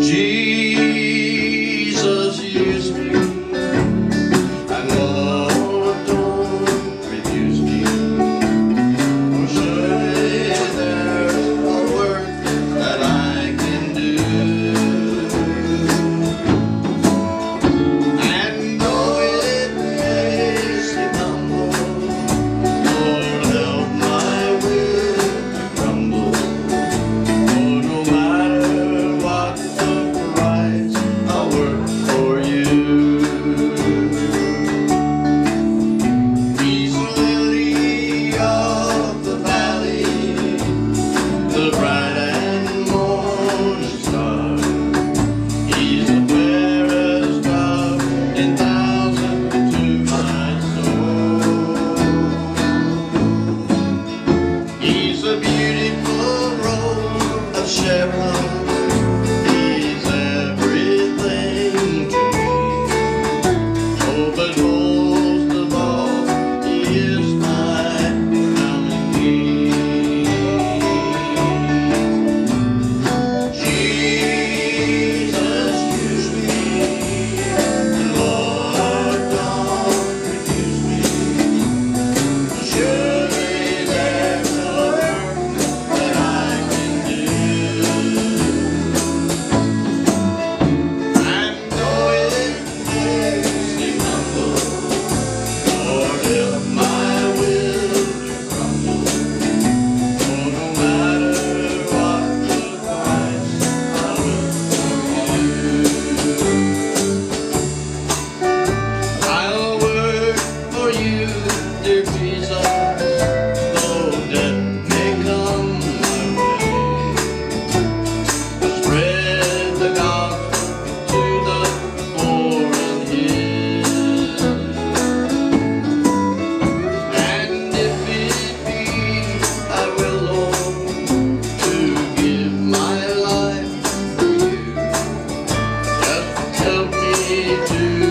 Jesus help me to